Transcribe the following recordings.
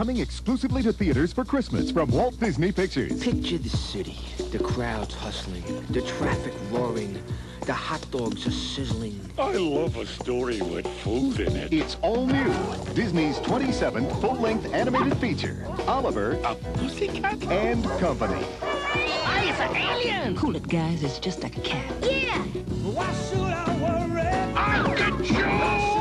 coming exclusively to theaters for Christmas from Walt Disney Pictures. Picture the city, the crowds hustling, the traffic roaring, the hot dogs are sizzling. I love a story with food in it. It's all new. Disney's 27th full-length animated feature, Oliver A pussycat? and Company. Hey, it's an alien! Cool it, guys. It's just a cat. Yeah! Why should I worry? I'll get you!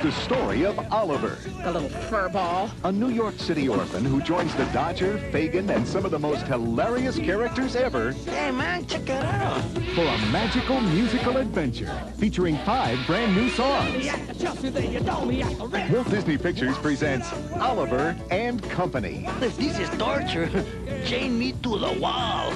It's the story of Oliver, The little furball. a New York City orphan who joins the Dodger, Fagin, and some of the most hilarious characters ever Hey, man, check it out. for a magical musical adventure featuring five brand new songs. You have to trust me, then you don't me at the rest. Walt Disney Pictures presents Oliver and Company. If this is torture, chain me to the wall.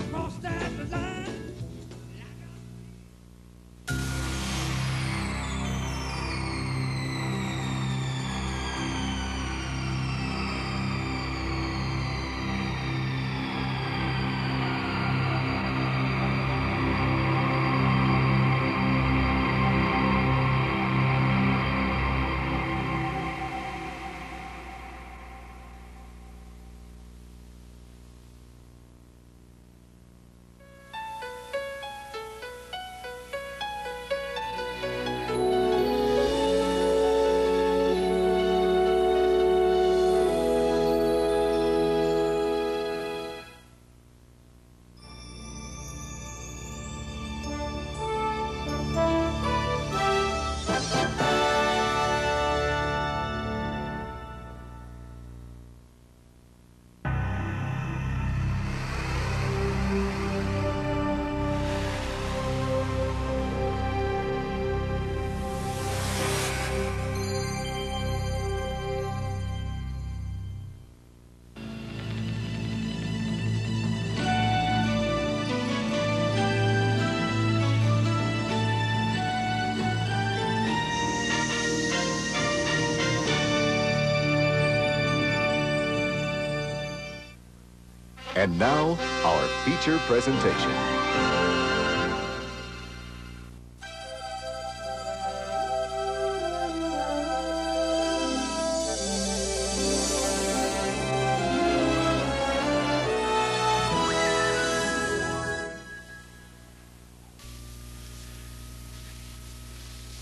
And now, our feature presentation.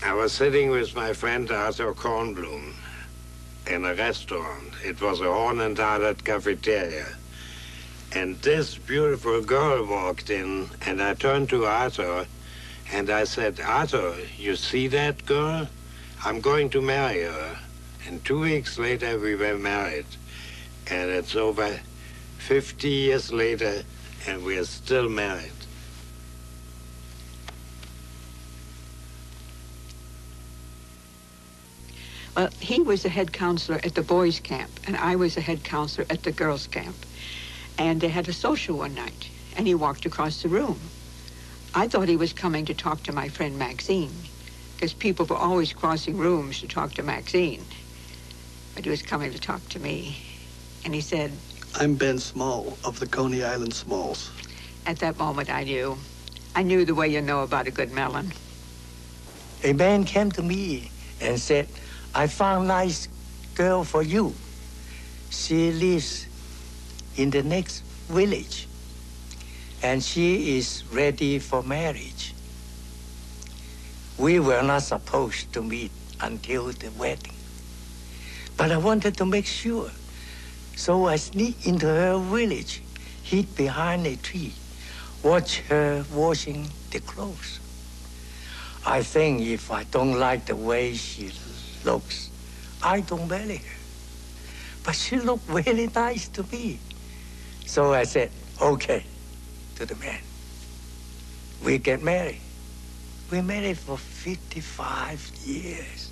I was sitting with my friend Arthur Kornblum in a restaurant. It was a Horn & Hardart cafeteria. And this beautiful girl walked in, and I turned to Arthur and I said, Arthur, you see that girl? I'm going to marry her. And two weeks later, we were married. And it's over 50 years later, and we're still married. Well, he was the head counselor at the boys' camp, and I was the head counselor at the girls' camp. And they had a social one night, and he walked across the room. I thought he was coming to talk to my friend Maxine, because people were always crossing rooms to talk to Maxine. But he was coming to talk to me. And he said, I'm Ben Small of the Coney Island Smalls. at that moment I knew. I knew the way you know about a good melon. a man came to me and said, I found nice girl for you. She lives in the next village and she is ready for marriage. We were not supposed to meet until the wedding. But I wanted to make sure. So I sneaked into her village, hid behind a tree, watch her washing the clothes. I think if I don't like the way she looks, I don't marry her. But she looked very nice to me. So I said, okay, to the man. We get married. We married for 55 years.